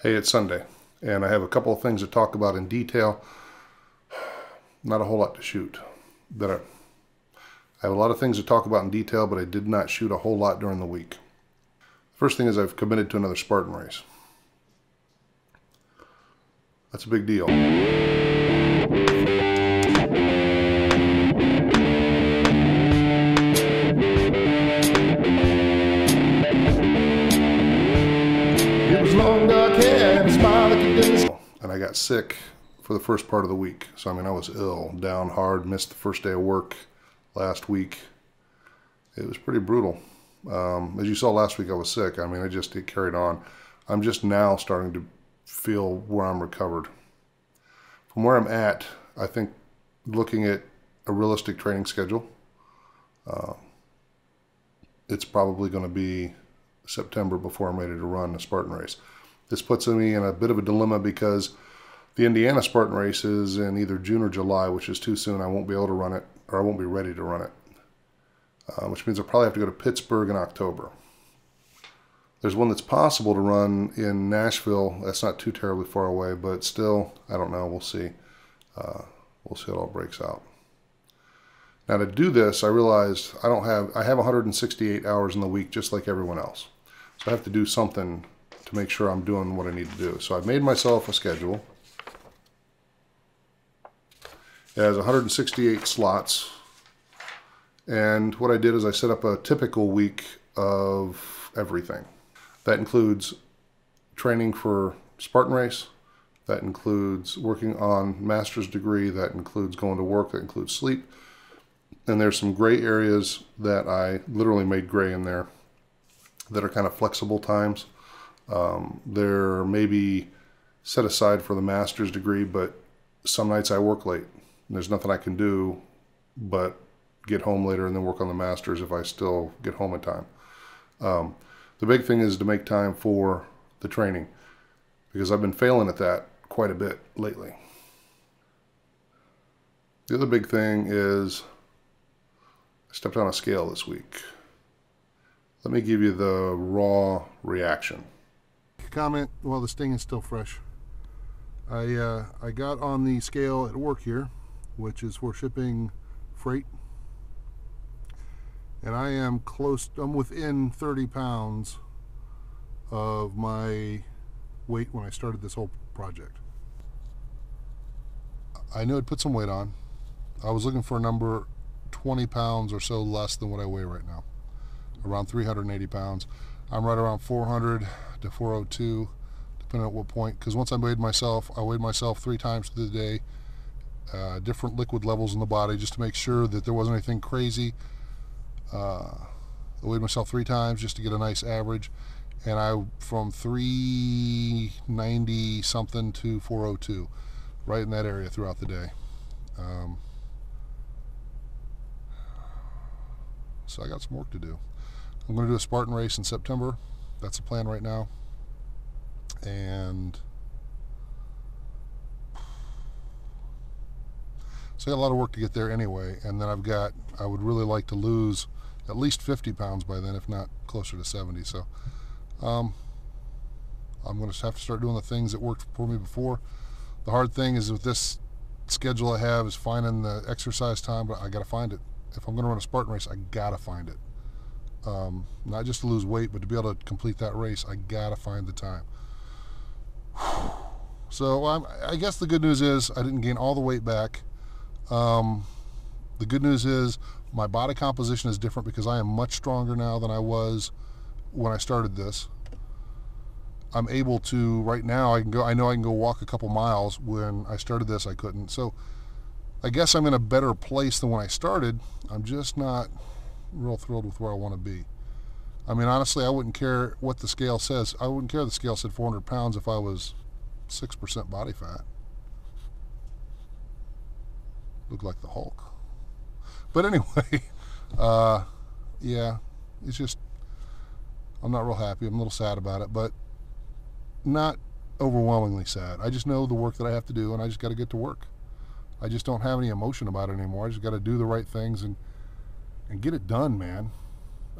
Hey, it's Sunday, and I have a couple of things to talk about in detail. Not a whole lot to shoot. But I, I have a lot of things to talk about in detail, but I did not shoot a whole lot during the week. First thing is I've committed to another Spartan race. That's a big deal. I got sick for the first part of the week. So I mean, I was ill, down hard, missed the first day of work last week. It was pretty brutal. Um, as you saw last week, I was sick. I mean, I just it carried on. I'm just now starting to feel where I'm recovered. From where I'm at, I think looking at a realistic training schedule, uh, it's probably going to be September before I'm ready to run a Spartan race. This puts me in a bit of a dilemma because the Indiana Spartan race is in either June or July, which is too soon. I won't be able to run it, or I won't be ready to run it, uh, which means I'll probably have to go to Pittsburgh in October. There's one that's possible to run in Nashville. That's not too terribly far away, but still, I don't know. We'll see. Uh, we'll see how it all breaks out. Now to do this, I realized I don't have, I have 168 hours in the week just like everyone else. So I have to do something to make sure I'm doing what I need to do. So I've made myself a schedule. It has 168 slots. And what I did is I set up a typical week of everything. That includes training for Spartan race. That includes working on master's degree. That includes going to work. That includes sleep. And there's some gray areas that I literally made gray in there that are kind of flexible times. Um, they're maybe set aside for the master's degree, but some nights I work late. There's nothing I can do but get home later and then work on the master's if I still get home in time. Um, the big thing is to make time for the training because I've been failing at that quite a bit lately. The other big thing is I stepped on a scale this week. Let me give you the raw reaction. Comment while the sting is still fresh. I, uh, I got on the scale at work here, which is for shipping freight. And I am close, I'm within 30 pounds of my weight when I started this whole project. I knew I'd put some weight on. I was looking for a number 20 pounds or so less than what I weigh right now, around 380 pounds. I'm right around 400 to 402, depending on what point. Because once I weighed myself, I weighed myself three times through the day, uh, different liquid levels in the body, just to make sure that there wasn't anything crazy. Uh, I weighed myself three times just to get a nice average, and I from 390 something to 402, right in that area throughout the day. Um, so I got some work to do. I'm going to do a Spartan race in September. That's the plan right now. And so I got a lot of work to get there anyway. And then I've got, I would really like to lose at least 50 pounds by then, if not closer to 70. So um, I'm going to have to start doing the things that worked for me before. The hard thing is with this schedule I have is finding the exercise time, but I got to find it. If I'm going to run a Spartan race, I got to find it. Um, not just to lose weight, but to be able to complete that race, I got to find the time. So i guess the good news is I didn't gain all the weight back. Um, the good news is my body composition is different because I am much stronger now than I was when I started this. I'm able to right now I can go I know I can go walk a couple miles. When I started this I couldn't. So I guess I'm in a better place than when I started. I'm just not real thrilled with where I want to be. I mean honestly I wouldn't care what the scale says. I wouldn't care if the scale said 400 pounds if I was 6% body fat look like the Hulk but anyway uh, yeah it's just I'm not real happy I'm a little sad about it but not overwhelmingly sad. I just know the work that I have to do and I just got to get to work. I just don't have any emotion about it anymore. I just got to do the right things and and get it done, man.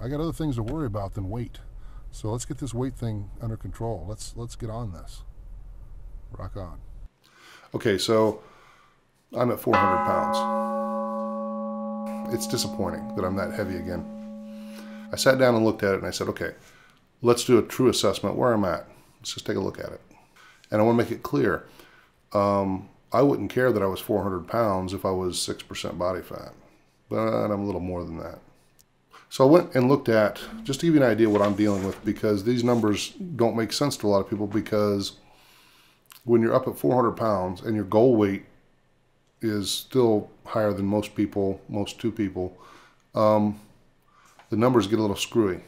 I got other things to worry about than weight. So let's get this weight thing under control. Let's let's get on this. Rock on. Okay, so I'm at 400 pounds. It's disappointing that I'm that heavy again. I sat down and looked at it and I said, okay, let's do a true assessment where I'm at. Let's just take a look at it. And I want to make it clear. Um, I wouldn't care that I was 400 pounds if I was 6% body fat, but I'm a little more than that. So I went and looked at, just to give you an idea what I'm dealing with, because these numbers don't make sense to a lot of people because when you're up at 400 pounds and your goal weight is still higher than most people, most two people, um, the numbers get a little screwy.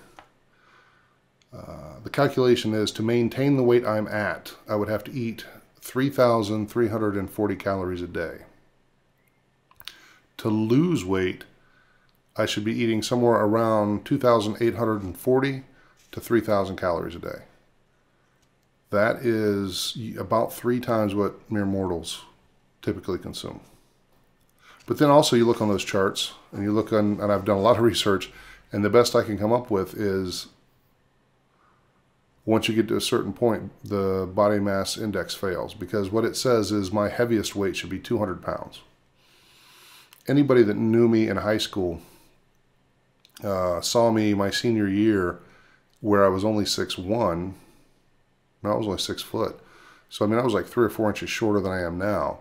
Uh, the calculation is to maintain the weight I'm at, I would have to eat 3,340 calories a day. To lose weight, I should be eating somewhere around 2,840 to 3,000 calories a day. That is about three times what mere mortals typically consume. But then also you look on those charts and you look on, and I've done a lot of research, and the best I can come up with is once you get to a certain point, the body mass index fails because what it says is my heaviest weight should be 200 pounds. Anybody that knew me in high school uh, saw me my senior year where I was only 6'1. No, I was only six foot. So, I mean, I was like three or four inches shorter than I am now.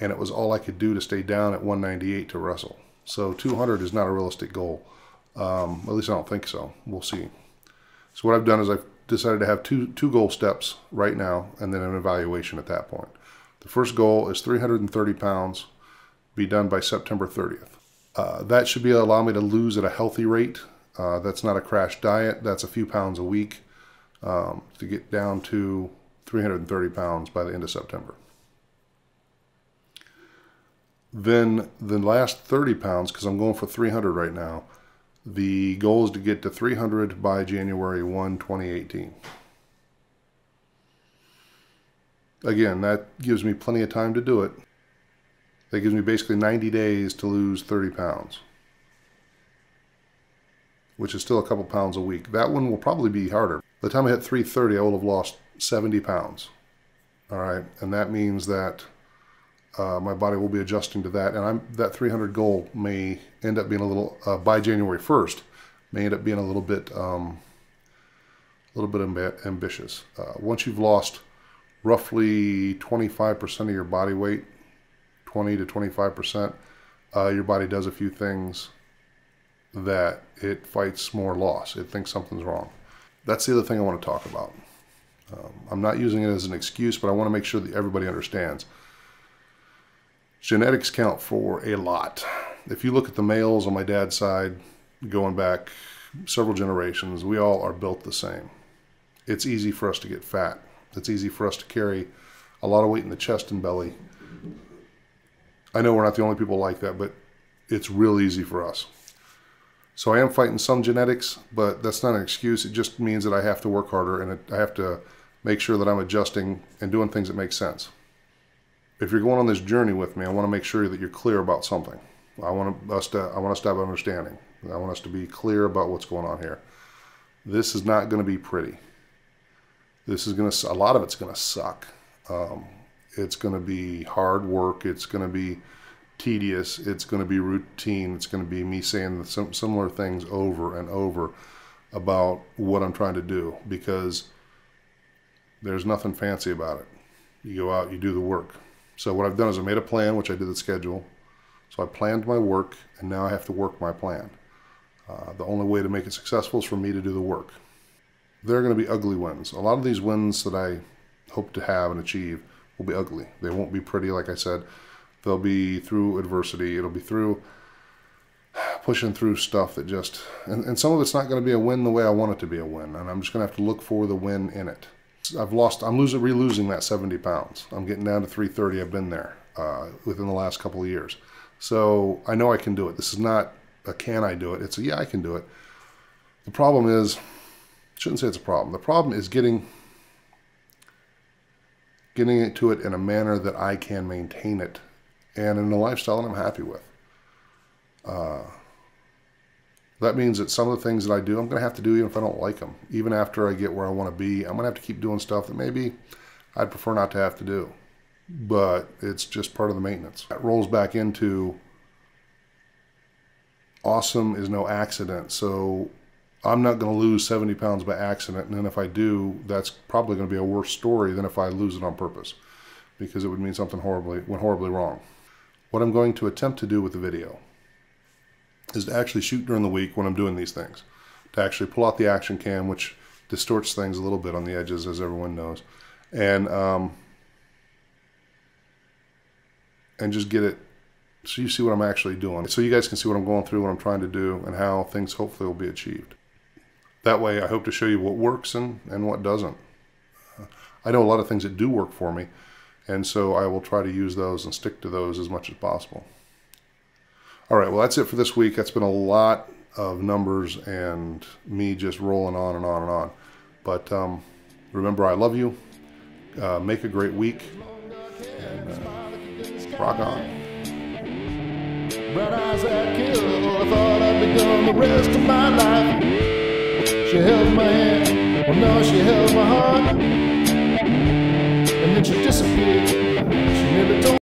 And it was all I could do to stay down at 198 to wrestle. So 200 is not a realistic goal. Um, at least I don't think so. We'll see. So what I've done is I've decided to have two, two goal steps right now and then an evaluation at that point. The first goal is 330 pounds, be done by September 30th. Uh, that should be allow me to lose at a healthy rate. Uh, that's not a crash diet. That's a few pounds a week um, to get down to 330 pounds by the end of September. Then the last 30 pounds, because I'm going for 300 right now, the goal is to get to 300 by January 1, 2018. Again, that gives me plenty of time to do it. That gives me basically 90 days to lose 30 pounds, which is still a couple pounds a week. That one will probably be harder. By the time I hit 330, I will have lost 70 pounds. All right, and that means that uh, my body will be adjusting to that, and I'm that 300 goal may end up being a little uh, by January 1st may end up being a little bit um, a little bit amb ambitious. Uh, once you've lost roughly 25% of your body weight, 20 to 25%, uh, your body does a few things that it fights more loss. It thinks something's wrong. That's the other thing I want to talk about. Um, I'm not using it as an excuse, but I want to make sure that everybody understands. Genetics count for a lot. If you look at the males on my dad's side, going back several generations, we all are built the same. It's easy for us to get fat. It's easy for us to carry a lot of weight in the chest and belly I know we're not the only people like that, but it's real easy for us. So I am fighting some genetics, but that's not an excuse. It just means that I have to work harder and I have to make sure that I'm adjusting and doing things that make sense. If you're going on this journey with me, I want to make sure that you're clear about something. I want us to I want us to have understanding. I want us to be clear about what's going on here. This is not going to be pretty. This is going to a lot of it's going to suck. Um, it's going to be hard work. It's going to be tedious. It's going to be routine. It's going to be me saying some similar things over and over about what I'm trying to do because there's nothing fancy about it. You go out, you do the work. So what I've done is I made a plan, which I did the schedule. So I planned my work, and now I have to work my plan. Uh, the only way to make it successful is for me to do the work. There are going to be ugly wins. A lot of these wins that I hope to have and achieve will be ugly. They won't be pretty, like I said. They'll be through adversity. It'll be through pushing through stuff that just, and, and some of it's not going to be a win the way I want it to be a win. And I'm just going to have to look for the win in it. I've lost, I'm losing, re-losing that 70 pounds. I'm getting down to 330. I've been there uh, within the last couple of years. So I know I can do it. This is not a can I do it. It's a yeah, I can do it. The problem is, shouldn't say it's a problem. The problem is getting getting it to it in a manner that I can maintain it and in a lifestyle that I'm happy with. Uh, that means that some of the things that I do, I'm going to have to do even if I don't like them. Even after I get where I want to be, I'm going to have to keep doing stuff that maybe I'd prefer not to have to do. But it's just part of the maintenance. That rolls back into awesome is no accident. So I'm not going to lose 70 pounds by accident. And then if I do, that's probably going to be a worse story than if I lose it on purpose because it would mean something horribly went horribly wrong. What I'm going to attempt to do with the video is to actually shoot during the week when I'm doing these things. To actually pull out the action cam, which distorts things a little bit on the edges, as everyone knows. And, um, and just get it so you see what I'm actually doing. So you guys can see what I'm going through, what I'm trying to do, and how things hopefully will be achieved. That way I hope to show you what works and, and what doesn't. I know a lot of things that do work for me, and so I will try to use those and stick to those as much as possible. All right, well, that's it for this week. That's been a lot of numbers and me just rolling on and on and on. But um, remember, I love you. Uh, make a great week. And uh, rock on. I thought I'd the rest of my life. She held my hand. Well, no, she held my heart. And then she disappeared. She never told